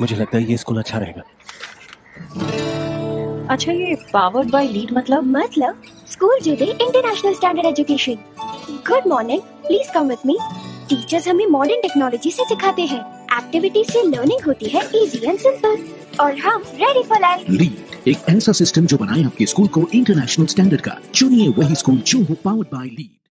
मुझे लगता है ये स्कूल अच्छा रहेगा। अच्छा ये पावर्ड बाय लीड मतलब? मतलब स्कूल जो दे international standard education good morning please come with me teachers हमें मॉडर्न टेक्नोलॉजी से सिखाते हैं। एक्टिविटीज़ से लर्निंग होती है इजी एंड सिंपल और हम रेडी फॉर लाइफ लीड एक ऐसा सिस्टम जो बनाए आपके स्कूल को इंटरनेशनल स्टैंडर्ड का। चुनिए वही स्कूल जो हो पावर्ड बाय लीड